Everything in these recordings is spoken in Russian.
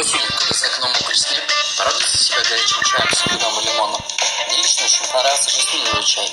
Осенью, когда за окном был снег, порадуйте себя горячим чаем с лимоном и лимоном. Мне лично очень понравился жасминовый чай.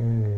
Hmm.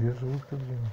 без желудка длинный.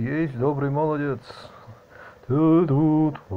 есть добрый молодец. Тут, тут,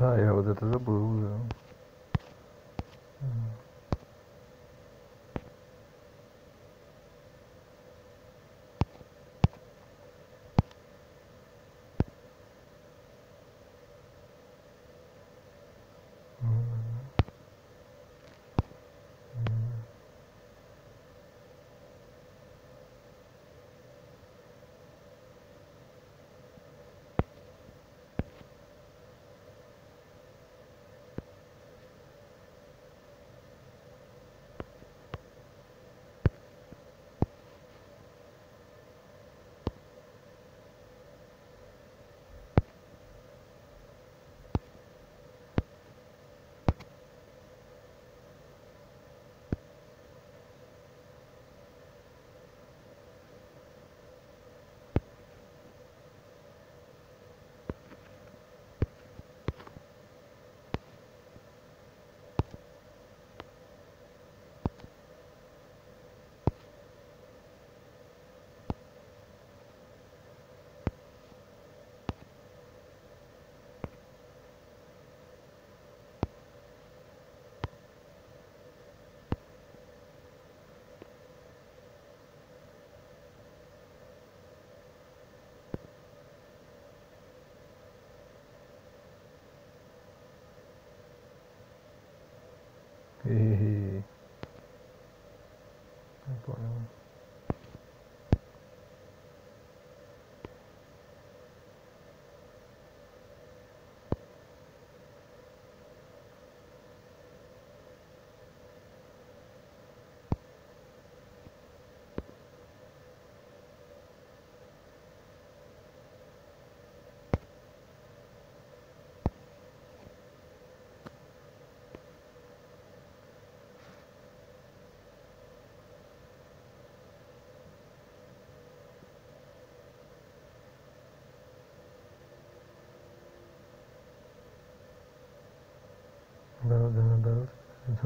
а я вот это забыл да Eh,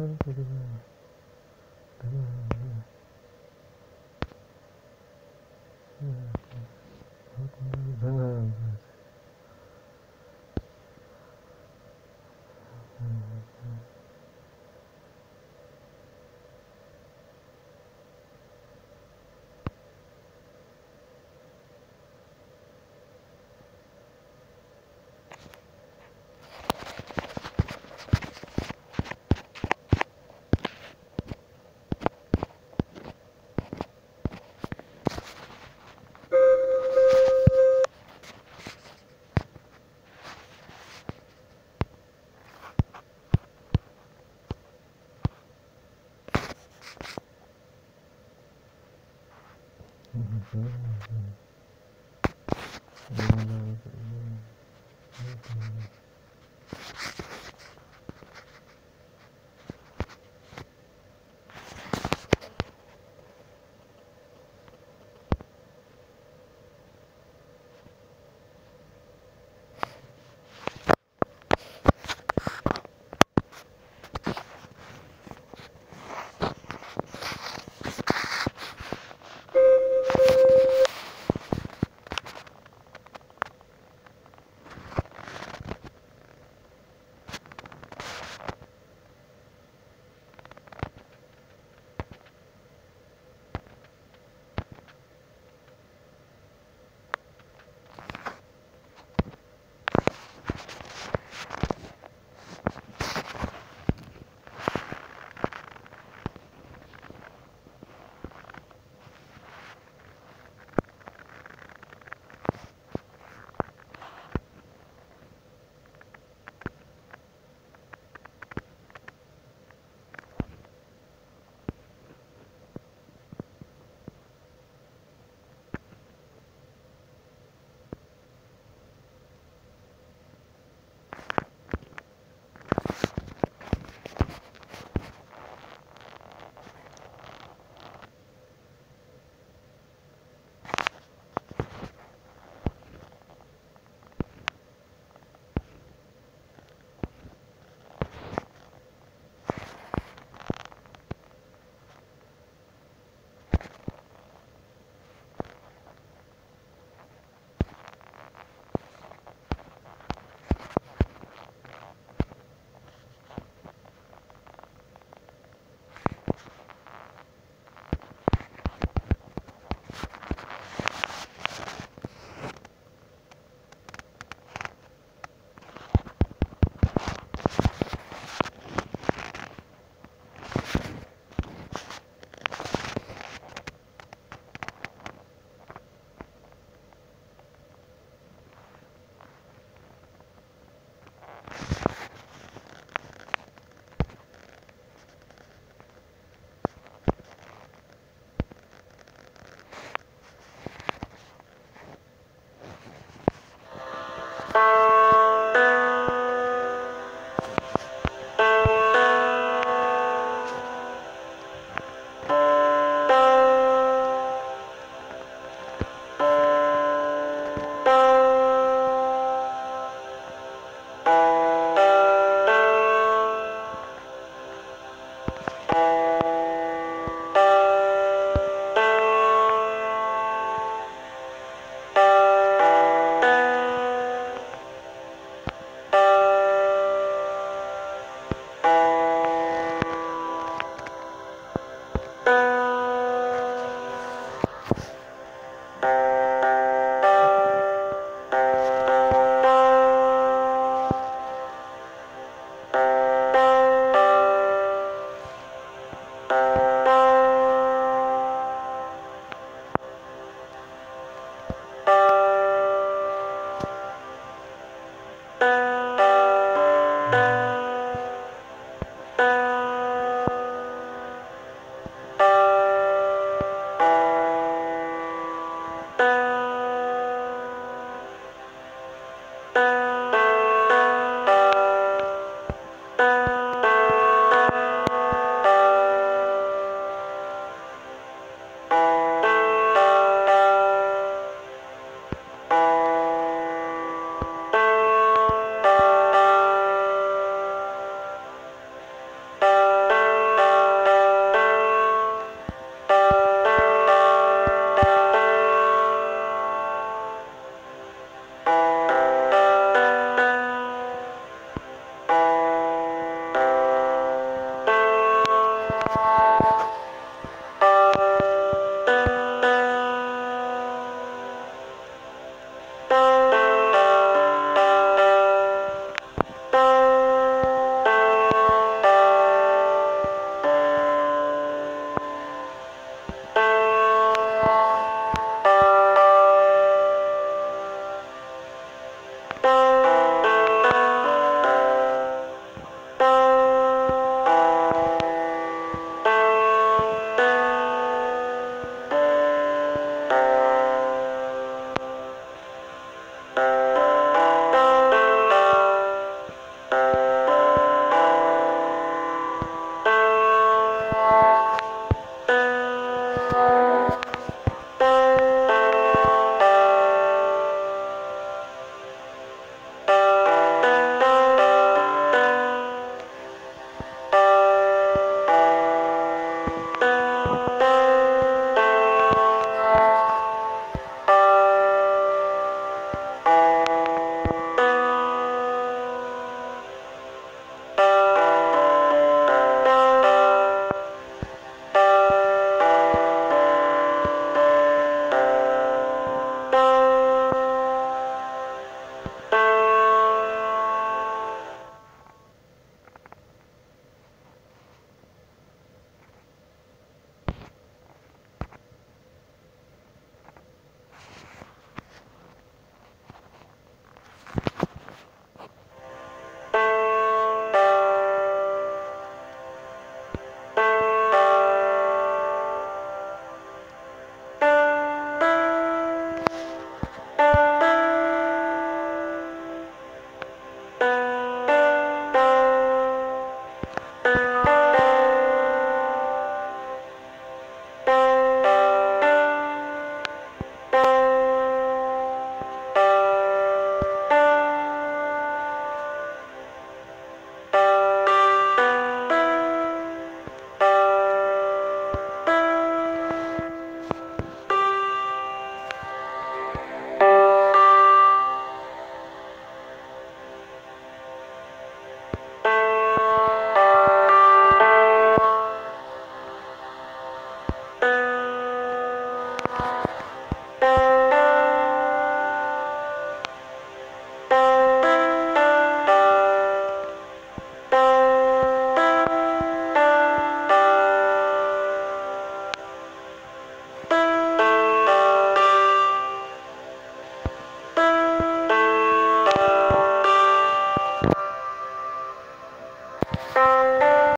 Onları görebilirim. Mm-hmm.